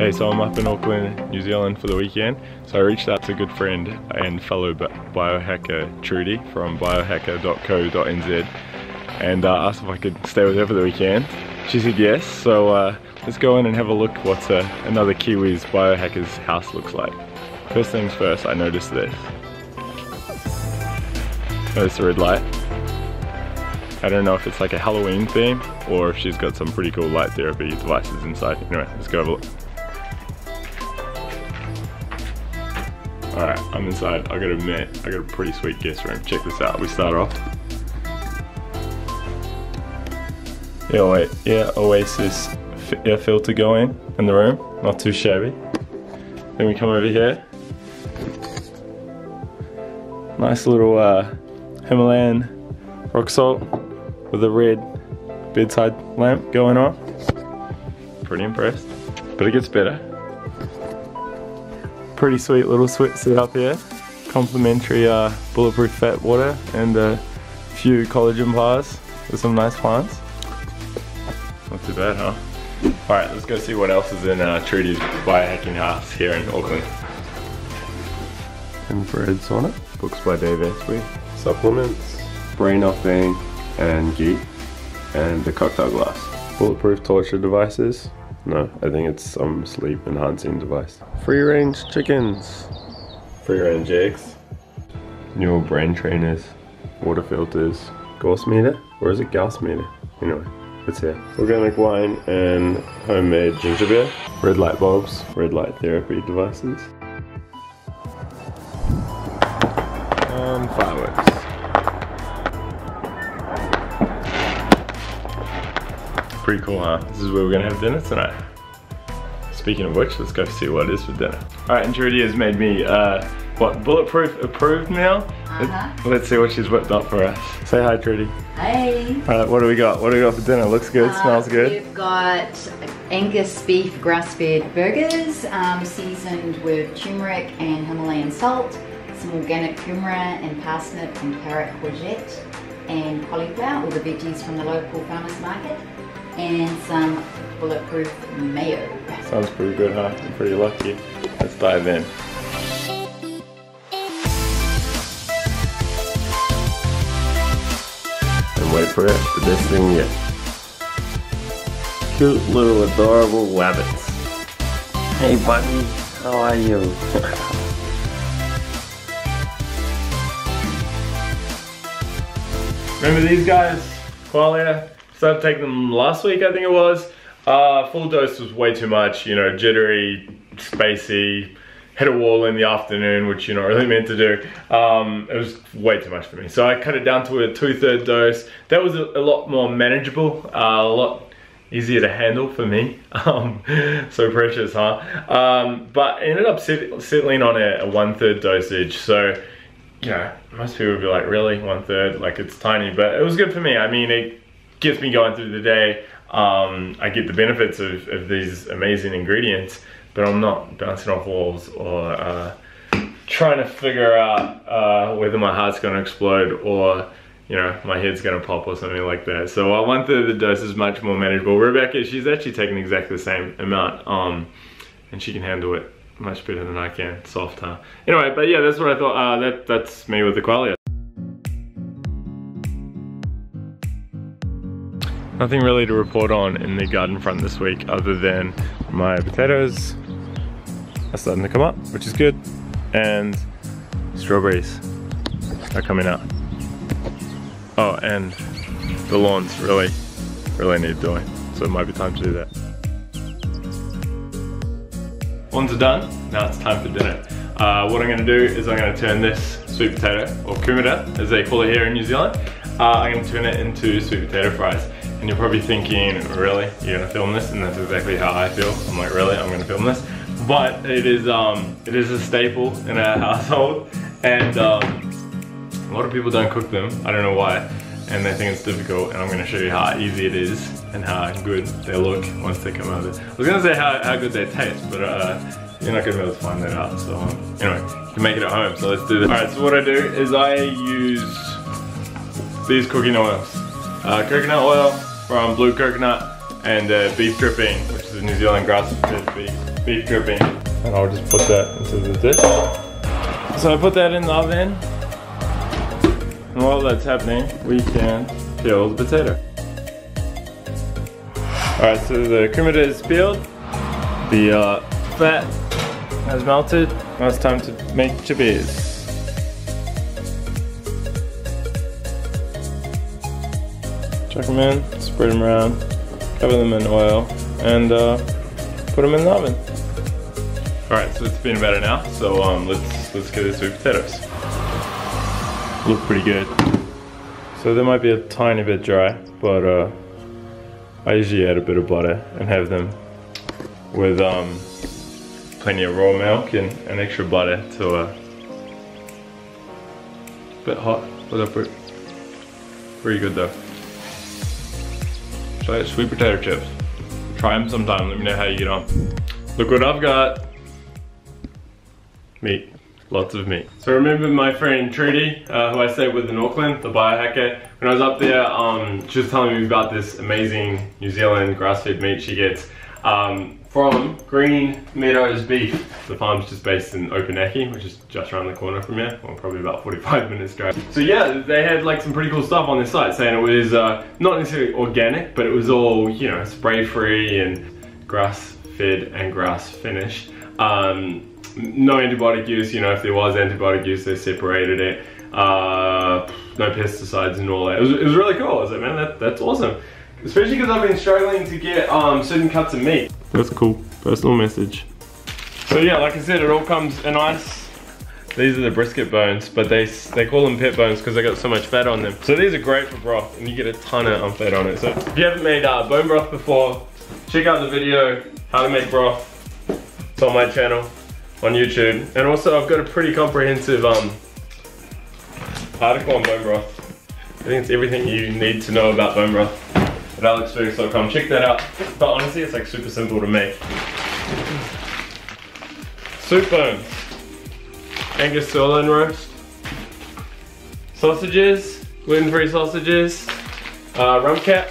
Hey, so I'm up in Auckland, New Zealand for the weekend. So I reached out to a good friend and fellow biohacker Trudy from biohacker.co.nz and uh, asked if I could stay with her for the weekend. She said yes, so uh, let's go in and have a look what uh, another Kiwi's biohacker's house looks like. First things first, I noticed this. Notice the red light. I don't know if it's like a Halloween theme or if she's got some pretty cool light therapy devices inside. Anyway, let's go have a look. Alright, I'm inside. I gotta admit, I got a pretty sweet guest room. Check this out. We start off. Yeah, wait. AirOasis air filter going in the room. Not too shabby. Then we come over here. Nice little uh, Himalayan rock salt with a red bedside lamp going on. Pretty impressed. But it gets better pretty sweet little switch setup here. Complimentary uh, bulletproof fat water and a few collagen bars with some nice plants. Not too bad, huh? Alright, let's go see what else is in uh, Trudy's biohacking house here in Auckland. Infrared sauna, books by Dave Asprey, supplements, brain off bang, and Geek, and the cocktail glass. Bulletproof torture devices, no, I think it's some sleep enhancing device. Free range chickens. Free range eggs. Neural brain trainers. Water filters. Gauss meter? Or is it Gauss meter? Anyway, it's here. Organic wine and homemade ginger beer. Red light bulbs. Red light therapy devices. Pretty cool, huh? This is where we're gonna have dinner tonight. Speaking of which, let's go see what it is for dinner. All right, and Trudy has made me, uh, what, bulletproof approved meal? Uh -huh. Let's see what she's whipped up for us. Say hi, Trudy. Hey. All right, what do we got? What do we got for dinner? Looks good, uh, smells good. We've got Angus beef grass-fed burgers, um, seasoned with turmeric and Himalayan salt, some organic kumara and parsnip and carrot courgette, and cauliflower, all the veggies from the local farmer's market and some bulletproof mayo. Sounds pretty good, huh? I'm pretty lucky. Let's dive in. And wait for it, the best thing yet. Cute little adorable rabbits. Hey buddy, how are you? Remember these guys? Qualia? Started taking them last week, I think it was. Uh, full dose was way too much, you know, jittery, spacey, hit a wall in the afternoon, which you're not really meant to do. Um, it was way too much for me. So I cut it down to a two-third dose. That was a, a lot more manageable, uh, a lot easier to handle for me. Um, so precious, huh? Um, but I ended up sit settling on a, a one-third dosage. So, you know, most people would be like, really, one-third? Like, it's tiny. But it was good for me. I mean, it gets me going through the day. Um, I get the benefits of, of, these amazing ingredients, but I'm not bouncing off walls or uh, trying to figure out uh, whether my heart's gonna explode or you know, my head's gonna pop or something like that. So one third of the dose is much more manageable. Rebecca, she's actually taking exactly the same amount um, and she can handle it much better than I can, soft, huh? Anyway, but yeah, that's what I thought. Uh, that, that's me with the qualia. Nothing really to report on in the garden front this week other than my potatoes are starting to come up, which is good. And strawberries are coming out. Oh, and the lawns really, really need doing. So it might be time to do that. Lawns are done, now it's time for dinner. Uh, what I'm gonna do is I'm gonna turn this sweet potato, or kumara as they call it here in New Zealand, uh, I'm gonna turn it into sweet potato fries. And you're probably thinking, really, you're gonna film this? And that's exactly how I feel. I'm like, really, I'm gonna film this? But it is, um, it is a staple in our household. And um, a lot of people don't cook them. I don't know why. And they think it's difficult. And I'm gonna show you how easy it is and how good they look once they come out of it. I was gonna say how, how good they taste, but uh, you're not gonna be able to find that out. So um, anyway, you can make it at home. So let's do this. All right, so what I do is I use these cooking oils. Uh, coconut oil, from Blue Coconut and uh, beef dripping, which is a New Zealand grass-fed beef. beef dripping. And I'll just put that into the dish. So I put that in the oven. And while that's happening, we can peel the potato. Alright, so the cream is peeled. The uh, fat has melted. Now it's time to make chippies. Chuck them in, spread them around, cover them in oil, and uh, put them in the oven. All right, so it's been about an hour, so um, let's let's get the sweet potatoes. Look pretty good. So they might be a tiny bit dry, but uh, I usually add a bit of butter and have them with um, plenty of raw milk and, and extra butter to uh, bit hot, but up pretty good though. So sweet potato chips. Try them sometime, let me know how you get on. Look what I've got. Meat, lots of meat. So remember my friend Trudy, uh, who I stayed with in Auckland, the biohacker. When I was up there, um, she was telling me about this amazing New Zealand grass-fed meat she gets. Um, from Green Meadows Beef. The farm's just based in Opunake, which is just around the corner from here, well, probably about 45 minutes drive. So yeah, they had like some pretty cool stuff on their site saying it was uh, not necessarily organic, but it was all, you know, spray-free and grass-fed and grass-finished. Um, no antibiotic use, you know, if there was antibiotic use, they separated it. Uh, no pesticides and all that. It was, it was really cool. I was like, man, that, that's awesome. Especially because I've been struggling to get um, certain cuts of meat. That's cool. Personal message. So yeah, like I said, it all comes in ice. These are the brisket bones, but they they call them pit bones because they got so much fat on them. So these are great for broth, and you get a ton of fat on it. So if you haven't made uh, bone broth before, check out the video, how to make broth. It's on my channel, on YouTube. And also I've got a pretty comprehensive um, article on bone broth. I think it's everything you need to know about bone broth at. Check that out. But honestly, it's like super simple to make. Soup bones. Angus sirloin roast. Sausages, gluten-free sausages. Uh, rump cap.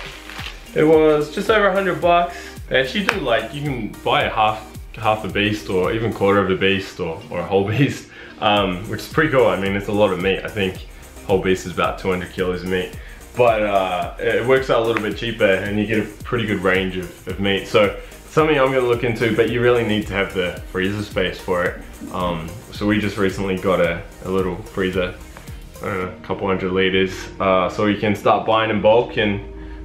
It was just over 100 bucks. They actually do like, you can buy a half half a beast or even quarter of a beast or, or a whole beast, um, which is pretty cool. I mean, it's a lot of meat. I think whole beast is about 200 kilos of meat but uh, it works out a little bit cheaper and you get a pretty good range of, of meat. So something I'm gonna look into, but you really need to have the freezer space for it. Um, so we just recently got a, a little freezer, a couple hundred liters, uh, so we can start buying in bulk and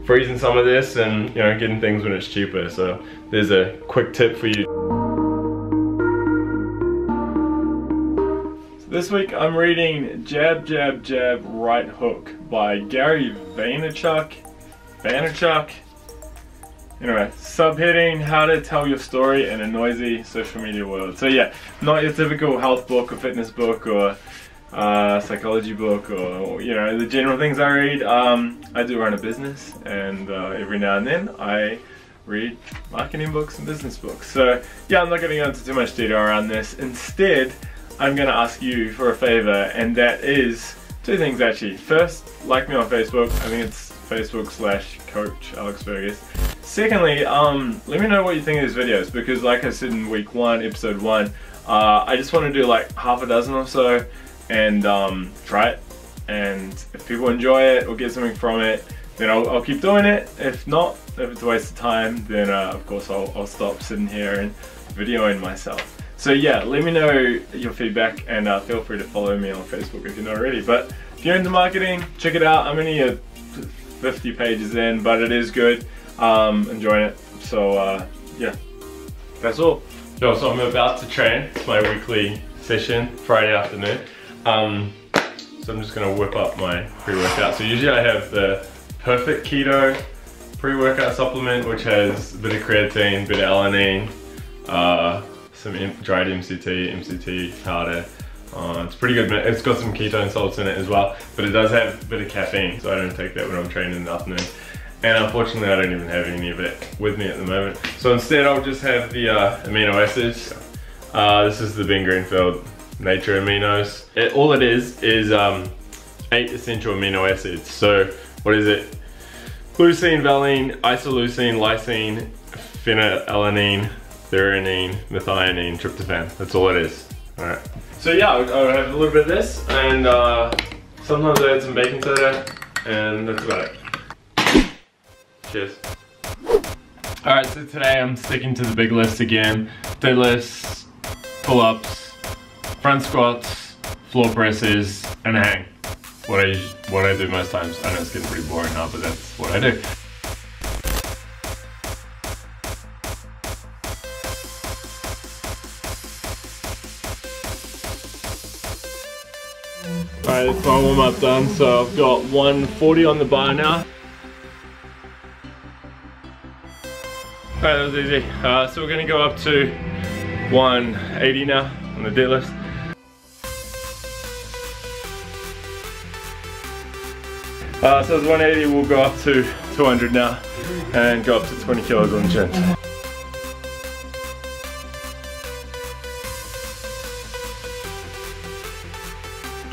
freezing some of this and you know getting things when it's cheaper. So there's a quick tip for you. This week I'm reading Jab, Jab, Jab, Right Hook by Gary Vaynerchuk. Vaynerchuk. Anyway, subheading How to Tell Your Story in a Noisy Social Media World. So yeah, not your typical health book or fitness book or uh, psychology book or, you know, the general things I read. Um, I do run a business and uh, every now and then I read marketing books and business books. So yeah, I'm not going to go into too much detail around this. Instead, I'm gonna ask you for a favor, and that is two things actually. First, like me on Facebook. I think it's Facebook slash Coach Alex Fergus. Secondly, um, let me know what you think of these videos because, like I said in week one, episode one, uh, I just want to do like half a dozen or so and um, try it. And if people enjoy it or get something from it, then I'll, I'll keep doing it. If not, if it's a waste of time, then uh, of course I'll, I'll stop sitting here and videoing myself. So yeah, let me know your feedback and uh, feel free to follow me on Facebook if you're not already. But if you're into marketing, check it out. I'm only a 50 pages in, but it is good. Um, enjoying it. So uh, yeah, that's all. So, so I'm about to train. It's my weekly session, Friday afternoon. Um, so I'm just gonna whip up my pre-workout. So usually I have the Perfect Keto pre-workout supplement, which has a bit of creatine, a bit of alanine, uh, some dried MCT, MCT powder. Uh, it's pretty good, but it's got some ketone salts in it as well, but it does have a bit of caffeine, so I don't take that when I'm training in the afternoon. And unfortunately, I don't even have any of it with me at the moment. So instead, I'll just have the uh, amino acids. Uh, this is the Ben Greenfield Nature Aminos. It, all it is, is um, eight essential amino acids. So what is it? Leucine, valine, isoleucine, lysine, phenylalanine, threonine, methionine, tryptophan. That's all it is. All right. So yeah, I'll, I'll have a little bit of this, and uh, sometimes I add some baking soda, and that's about it. Cheers. Alright, so today I'm sticking to the big lifts again. Deadlifts, pull-ups, front squats, floor presses, and hang. What I what I do most times. I know it's getting pretty boring now, but that's what I do. Warm up done. So I've got 140 on the bar now. Alright, that was easy. Uh, so we're gonna go up to 180 now on the deadlift. Uh, so it's 180, we'll go up to 200 now and go up to 20 kilos on the chin.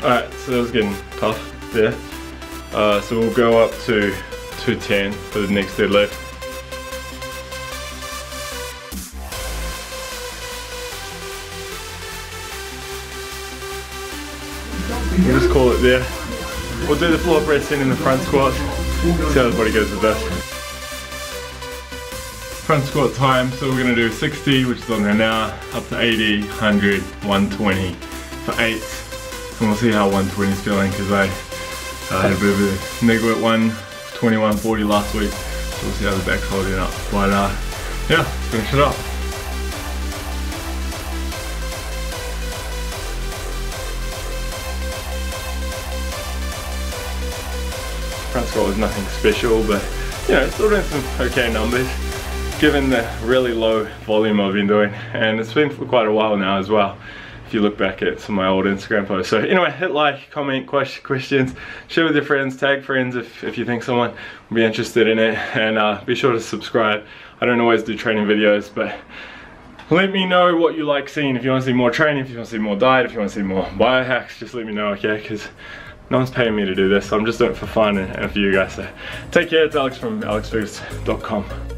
Alright, so that was getting tough there. Uh, so we'll go up to 210 for the next deadlift. We'll just call it there. We'll do the floor press in in the front squat. See how the body goes with that. Front squat time, so we're gonna do 60, which is on there now, up to 80, 100, 120 for eight and we'll see how 120 is feeling because I uh, had a bit of a niggle at 120, 140 last week. So we'll see how the back's holding up. But uh, yeah, finish it up. Front squat was nothing special, but you know, still doing some okay numbers given the really low volume I've been doing and it's been for quite a while now as well if you look back at some of my old Instagram posts. So anyway, hit like, comment, question questions, share with your friends, tag friends if, if you think someone will be interested in it, and uh, be sure to subscribe. I don't always do training videos, but let me know what you like seeing. If you want to see more training, if you want to see more diet, if you want to see more biohacks, just let me know, okay? Because no one's paying me to do this. So I'm just doing it for fun and, and for you guys. So take care, it's Alex from alexfergus.com.